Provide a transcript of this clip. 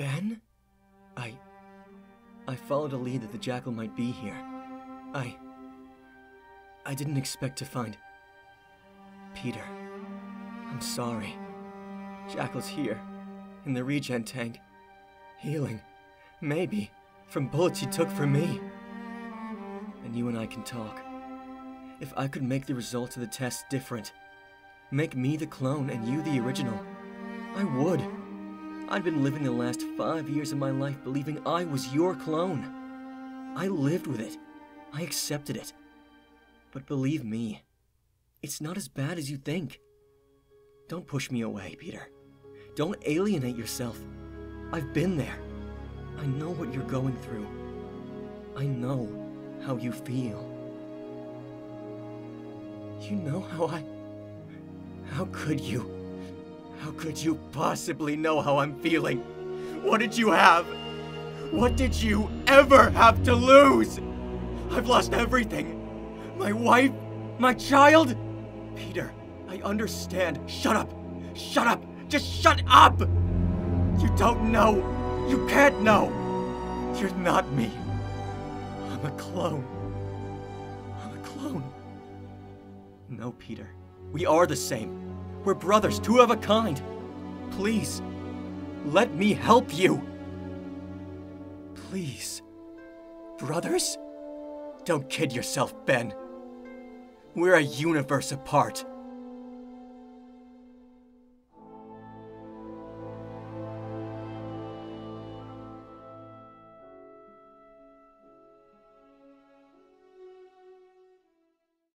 Ben? I. I followed a lead that the jackal might be here. I. I didn't expect to find. Peter. I'm sorry. Jackal's here, in the regen tank. Healing. Maybe. From bullets you took from me. And you and I can talk. If I could make the results of the test different, make me the clone and you the original, I would. I'd been living the last five years of my life believing I was your clone. I lived with it. I accepted it. But believe me, it's not as bad as you think. Don't push me away, Peter. Don't alienate yourself. I've been there. I know what you're going through. I know how you feel. You know how I. How could you? How could you possibly know how I'm feeling? What did you have? What did you ever have to lose? I've lost everything. My wife, my child. Peter, I understand. Shut up. Shut up. Just shut up. You don't know. You can't know. You're not me. I'm a clone. I'm a clone. No, Peter. We are the same. We're brothers, two of a kind. Please, let me help you. Please. Brothers? Don't kid yourself, Ben. We're a universe apart.